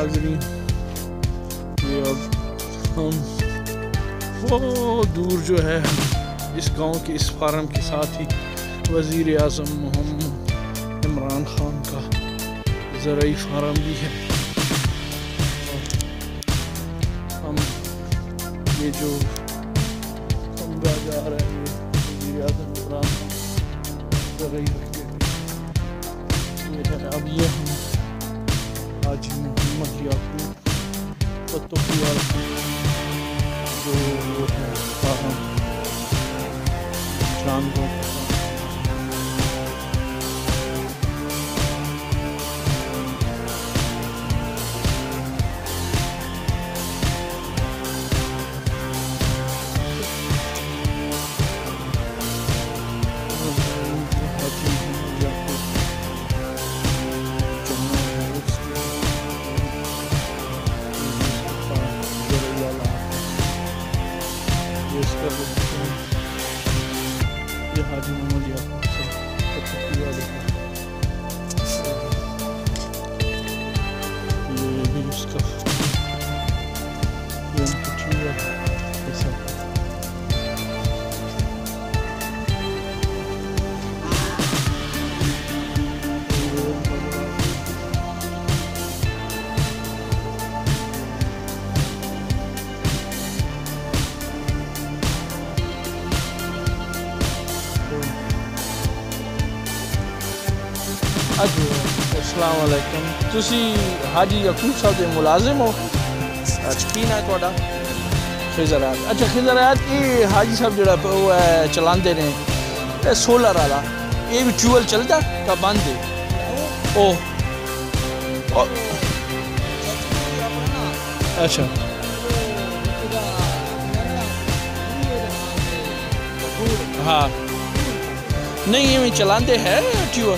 ناظرین یہ اب ہم وہ دور جو ہے اس گاؤں کے اس فارم کے ساتھ ہی وزیر اعظم محمد عمران خان کا زرعی فارم بھی ہے ہم یہ جو کمرہ جا رہا ہے یہ وزیر اعظم عمران خان زرعی رکھے یہ ہے اب یہ ہم حاجی محمد یعقوب فتوقی والا جو وہ ہے فارم چاندوں یہ حاجی محمد یعقوب سے اچھا السلام علیکم ਤੁਸੀਂ ਹਾਜੀ ਯਕੂਬ ਸਾਹਿਬ ਦੇ ਮੁਲਾਜ਼ਮ ਹੋ ਅੱਛਾ ਕੀ ਨਾਂ ਤੁਹਾਡਾ ਖਿਜ਼ਰਾਤ ਅੱਛਾ ਖਿਜ਼ਰਾਤ ਇਹ ਹਾਜੀ ਸਾਹਿਬ ਜਿਹੜਾ ਪ- ਉਹ ਹੈ ਚਲਾਉਂਦੇ ਨੇ ਇਹ ਸੋਲਰ ਵਾਲਾ ਇਹ ਵੀ ਟਿਊਬਲ ਚੱਲਦਾ ਤਾਂ ਬੰਦ ਹੈ ਉਹ ਉਹ- ਅੱਛਾ ਹਾਂ ਨਹੀਂ ਐਵੇਂ ਚਲਾਉਂਦੇ ਹੈ ਟਿਊਬਲ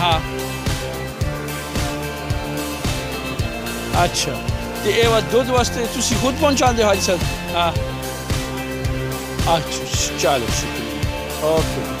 ہاں۔ اچھا۔ تو یہ دھد واسطے تھی خود پہنچا دے حاج صاحب؟ ہاں۔ اچھا چلو، شکریہ۔ اوکے۔